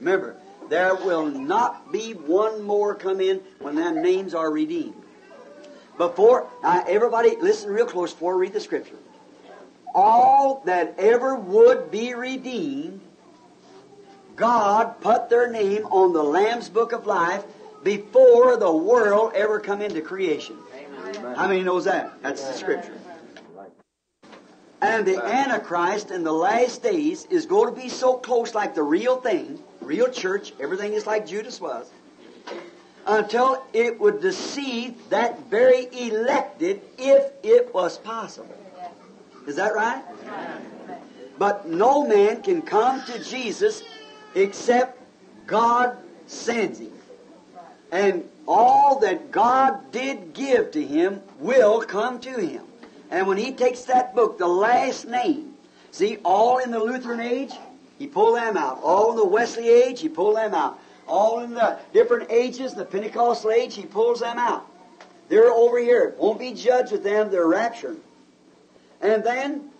Remember, there will not be one more come in when their names are redeemed. Before, now everybody listen real close before I read the scripture. All that ever would be redeemed, God put their name on the Lamb's Book of Life before the world ever come into creation. How many knows that? That's the scripture. And the Antichrist in the last days is going to be so close like the real thing, real church, everything is like Judas was, until it would deceive that very elected if it was possible. Is that right? But no man can come to Jesus except God sends him. And all that God did give to him will come to him. And when he takes that book, the last name, see, all in the Lutheran age, he pulled them out. All in the Wesley age, he pulled them out. All in the different ages, the Pentecostal age, he pulls them out. They're over here. Won't be judged with them, they're raptured. And then,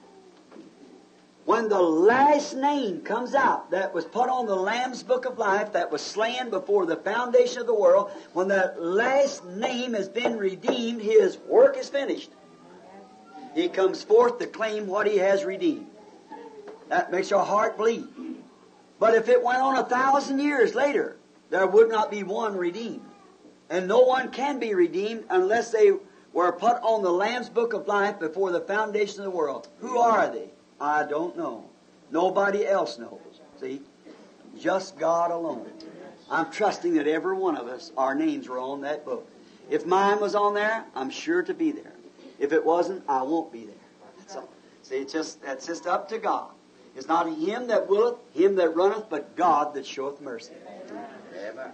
when the last name comes out that was put on the Lamb's Book of Life, that was slain before the foundation of the world, when that last name has been redeemed, his work is finished. He comes forth to claim what he has redeemed. That makes your heart bleed. But if it went on a thousand years later, there would not be one redeemed. And no one can be redeemed unless they were put on the Lamb's Book of Life before the foundation of the world. Who are they? I don't know. Nobody else knows. See? Just God alone. I'm trusting that every one of us, our names were on that book. If mine was on there, I'm sure to be there. If it wasn't, I won't be there. That's all. See, it's just that's just up to God. It's not him that willeth, him that runneth, but God that showeth mercy. Amen.